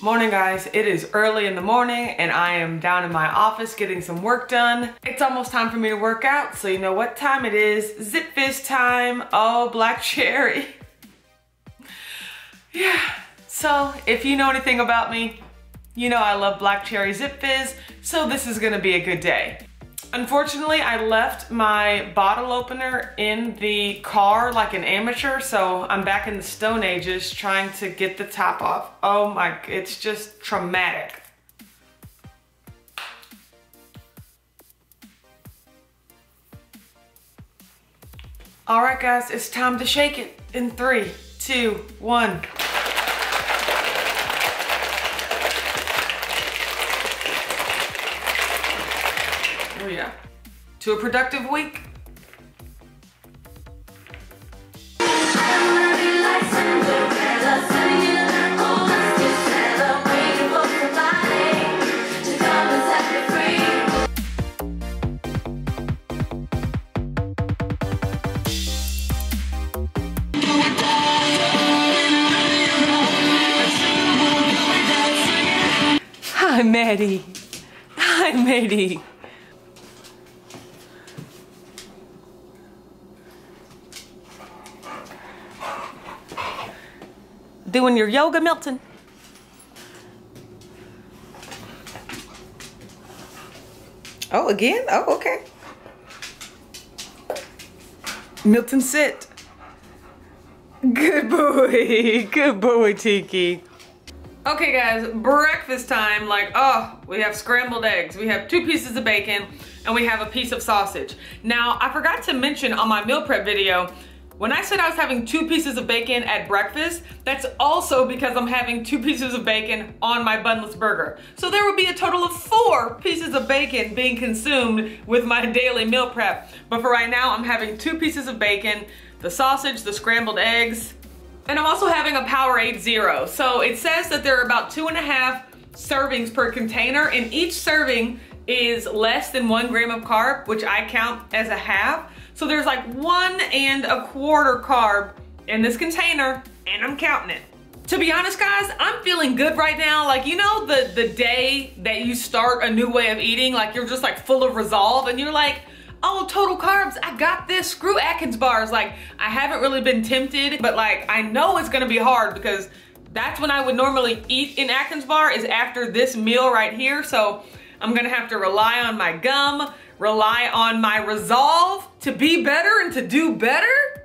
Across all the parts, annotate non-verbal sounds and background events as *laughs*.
Morning guys, it is early in the morning and I am down in my office getting some work done. It's almost time for me to work out, so you know what time it is. Zipfizz time, oh black *laughs* cherry. yeah, so if you know anything about me, you know I love black cherry Zipfizz, so this is gonna be a good day. Unfortunately, I left my bottle opener in the car like an amateur, so I'm back in the Stone Ages trying to get the top off. Oh my, it's just traumatic. All right, guys, it's time to shake it in three, two, one. Oh yeah. To a productive week. Hi, Maddie. Hi, Maddie. Doing your yoga, Milton? Oh, again? Oh, okay. Milton, sit. Good boy. *laughs* Good boy, Tiki. Okay, guys, breakfast time. Like, oh, we have scrambled eggs. We have two pieces of bacon and we have a piece of sausage. Now, I forgot to mention on my meal prep video, when I said I was having two pieces of bacon at breakfast, that's also because I'm having two pieces of bacon on my bunless burger. So there would be a total of four pieces of bacon being consumed with my daily meal prep. But for right now, I'm having two pieces of bacon, the sausage, the scrambled eggs, and I'm also having a Powerade Zero. So it says that there are about two and a half servings per container and each serving is less than one gram of carb, which I count as a half. So there's like one and a quarter carb in this container and I'm counting it. To be honest, guys, I'm feeling good right now. Like, you know, the, the day that you start a new way of eating, like you're just like full of resolve and you're like, oh, total carbs, I got this, screw Atkins bars. Like, I haven't really been tempted, but like, I know it's gonna be hard because that's when I would normally eat an Atkins bar is after this meal right here. So I'm gonna have to rely on my gum, rely on my resolve to be better and to do better.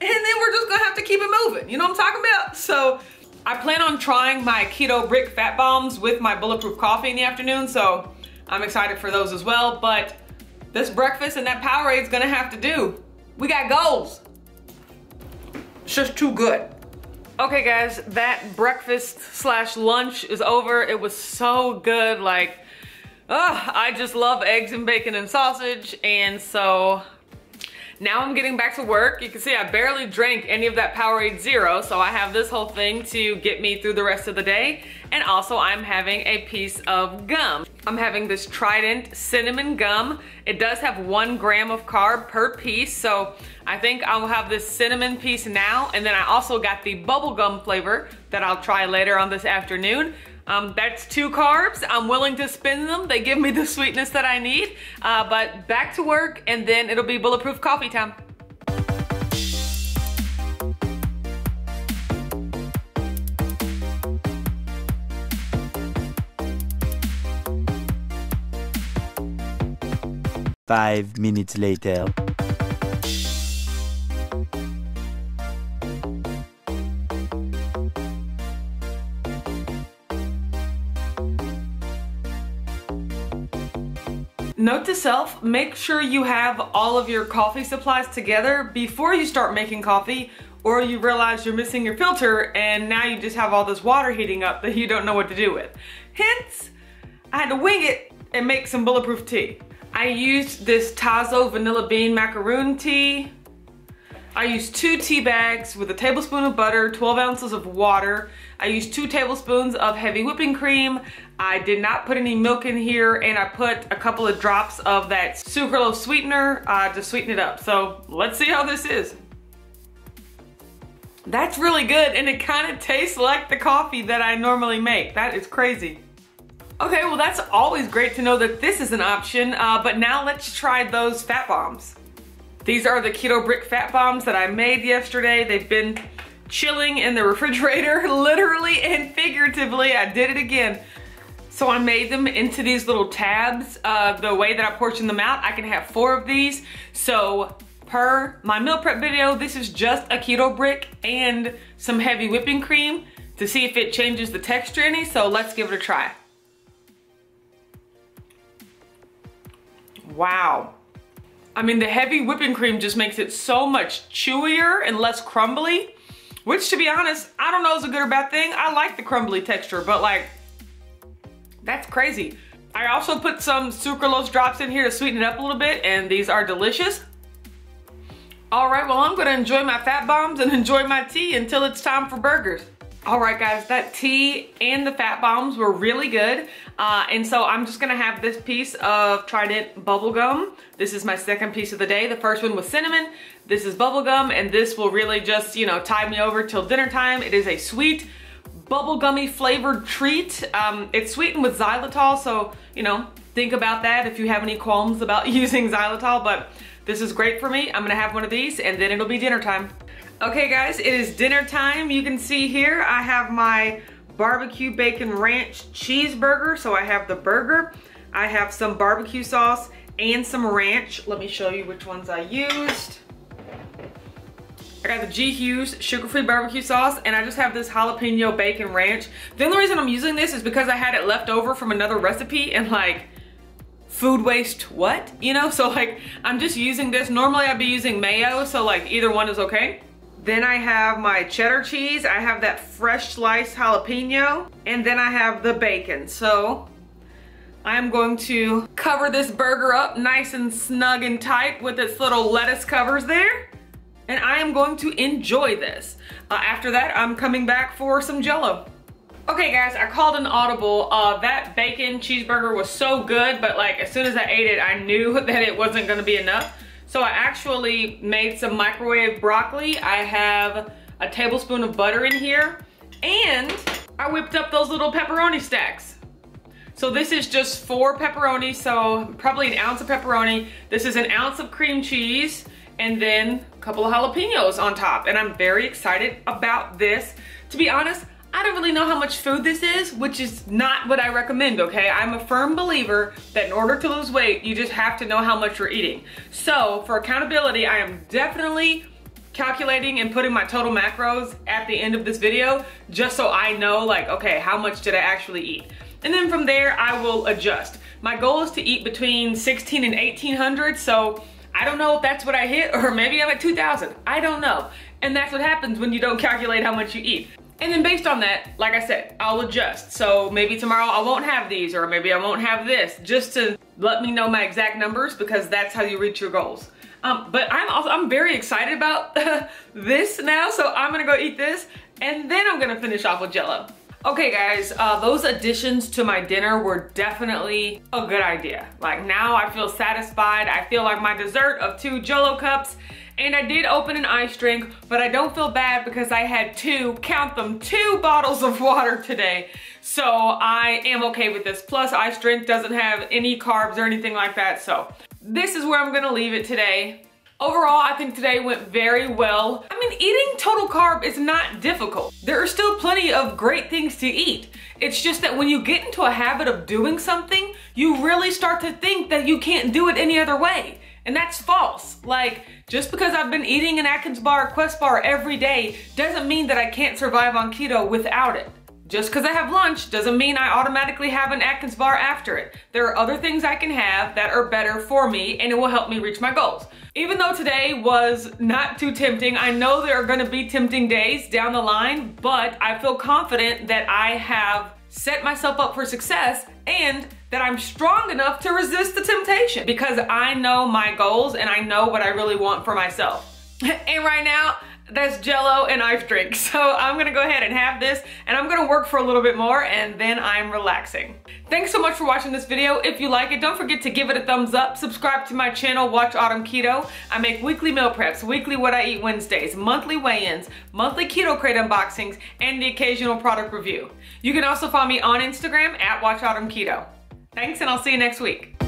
And then we're just gonna have to keep it moving. You know what I'm talking about? So I plan on trying my keto brick fat bombs with my bulletproof coffee in the afternoon. So I'm excited for those as well. But this breakfast and that Powerade's gonna have to do. We got goals. It's just too good. Okay guys, that breakfast slash lunch is over. It was so good. Like, oh, I just love eggs and bacon and sausage. And so now I'm getting back to work. You can see I barely drank any of that Powerade Zero, so I have this whole thing to get me through the rest of the day. And also I'm having a piece of gum. I'm having this Trident cinnamon gum. It does have one gram of carb per piece, so I think I'll have this cinnamon piece now, and then I also got the bubblegum flavor that I'll try later on this afternoon. Um, that's two carbs. I'm willing to spend them. They give me the sweetness that I need. Uh, but back to work, and then it'll be bulletproof coffee time. Five minutes later. Note to self, make sure you have all of your coffee supplies together before you start making coffee or you realize you're missing your filter and now you just have all this water heating up that you don't know what to do with. Hence, I had to wing it and make some bulletproof tea. I used this Tazo vanilla bean macaroon tea. I used two tea bags with a tablespoon of butter, 12 ounces of water. I used two tablespoons of heavy whipping cream. I did not put any milk in here and I put a couple of drops of that sucralose sweetener uh, to sweeten it up. So let's see how this is. That's really good and it kind of tastes like the coffee that I normally make. That is crazy. Okay, well that's always great to know that this is an option, uh, but now let's try those fat bombs. These are the Keto Brick Fat Bombs that I made yesterday. They've been chilling in the refrigerator, *laughs* literally and figuratively. I did it again. So I made them into these little tabs. Uh, the way that I portion them out, I can have four of these. So per my meal prep video, this is just a keto brick and some heavy whipping cream to see if it changes the texture any. So let's give it a try. Wow. I mean, the heavy whipping cream just makes it so much chewier and less crumbly, which to be honest, I don't know is a good or bad thing. I like the crumbly texture, but like, that's crazy. I also put some sucralose drops in here to sweeten it up a little bit, and these are delicious. All right, well, I'm gonna enjoy my fat bombs and *laughs* enjoy my tea until it's time for burgers. All right, guys, that tea and the fat bombs were really good. Uh, and so I'm just gonna have this piece of Trident bubble gum. This is my second piece of the day. The first one was cinnamon. This is bubble gum, and this will really just, you know, tide me over till dinner time. It is a sweet, bubblegummy flavored treat. Um, it's sweetened with xylitol, so, you know, think about that if you have any qualms about *laughs* using xylitol, but this is great for me. I'm gonna have one of these, and then it'll be dinner time. Okay guys, it is dinner time. You can see here I have my barbecue bacon ranch cheeseburger. So I have the burger, I have some barbecue sauce and some ranch. Let me show you which ones I used. I got the G Hughes sugar-free barbecue sauce and I just have this jalapeno bacon ranch. The only reason I'm using this is because I had it left over from another recipe and like food waste what? You know, so like I'm just using this. Normally I'd be using mayo, so like either one is okay. Then I have my cheddar cheese. I have that fresh sliced jalapeno. And then I have the bacon. So I'm going to cover this burger up nice and snug and tight with its little lettuce covers there. And I am going to enjoy this. Uh, after that, I'm coming back for some jello. Okay guys, I called an audible. Uh, that bacon cheeseburger was so good, but like as soon as I ate it, I knew *laughs* that it wasn't gonna be enough. So I actually made some microwave broccoli. I have a tablespoon of butter in here and I whipped up those little pepperoni stacks. So this is just four pepperoni, so probably an ounce of pepperoni. This is an ounce of cream cheese and then a couple of jalapenos on top. And I'm very excited about this. To be honest, I don't really know how much food this is, which is not what I recommend, okay? I'm a firm believer that in order to lose weight, you just have to know how much you're eating. So for accountability, I am definitely calculating and putting my total macros at the end of this video, just so I know like, okay, how much did I actually eat? And then from there, I will adjust. My goal is to eat between 16 and 1800, so I don't know if that's what I hit or maybe I'm at 2000. I don't know. And that's what happens when you don't calculate how much you eat. And then based on that, like I said, I'll adjust. So maybe tomorrow I won't have these or maybe I won't have this just to let me know my exact numbers because that's how you reach your goals. Um, but I'm also, I'm very excited about *laughs* this now. So I'm gonna go eat this and then I'm gonna finish off with Jello. Okay guys, uh, those additions to my dinner were definitely a good idea. Like now I feel satisfied. I feel like my dessert of two Jello cups and I did open an ice drink, but I don't feel bad because I had two, count them, two bottles of water today. So I am okay with this. Plus ice drink doesn't have any carbs or anything like that. So this is where I'm gonna leave it today. Overall, I think today went very well. I mean, eating total carb is not difficult. There are still plenty of great things to eat. It's just that when you get into a habit of doing something, you really start to think that you can't do it any other way. And that's false. Like, just because I've been eating an Atkins bar, Quest bar every day doesn't mean that I can't survive on keto without it. Just because I have lunch doesn't mean I automatically have an Atkins bar after it. There are other things I can have that are better for me and it will help me reach my goals. Even though today was not too tempting, I know there are gonna be tempting days down the line, but I feel confident that I have set myself up for success and that I'm strong enough to resist the temptation because I know my goals and I know what I really want for myself. *laughs* and right now, that's jello and ice drink. *laughs* So I'm gonna go ahead and have this and I'm gonna work for a little bit more and then I'm relaxing. Thanks so much for watching this video. If you like it, don't forget to give it a thumbs up, subscribe to my channel, Watch Autumn Keto. I make weekly meal preps, weekly what I eat Wednesdays, monthly weigh-ins, monthly keto crate unboxings, and the occasional product review. You can also follow me on Instagram at Watch Autumn Keto. Thanks and I'll see you next week.